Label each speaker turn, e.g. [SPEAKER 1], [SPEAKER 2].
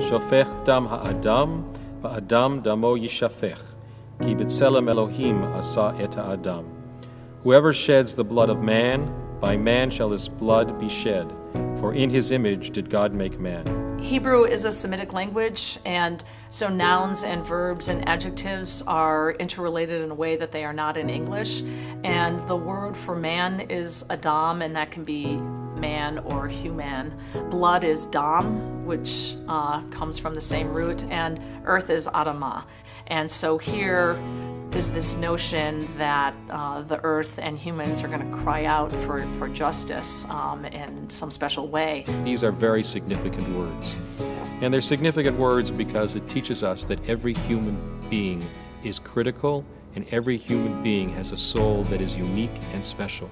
[SPEAKER 1] שופך דם האדם, והאדם דמו יישפך, כי בצלם אלוהים עשה את האדם. Whoever sheds the blood of man, by man shall his blood be shed, for in his image did God make man.
[SPEAKER 2] Hebrew is a Semitic language, and so nouns and verbs and adjectives are interrelated in a way that they are not in English. And the word for man is Adam, and that can be man or human. Blood is Dam, which uh, comes from the same root, and earth is adama. And so here is this notion that uh, the earth and humans are going to cry out for, for justice um, in some special way.
[SPEAKER 1] These are very significant words. And they're significant words because it teaches us that every human being is critical and every human being has a soul that is unique and special.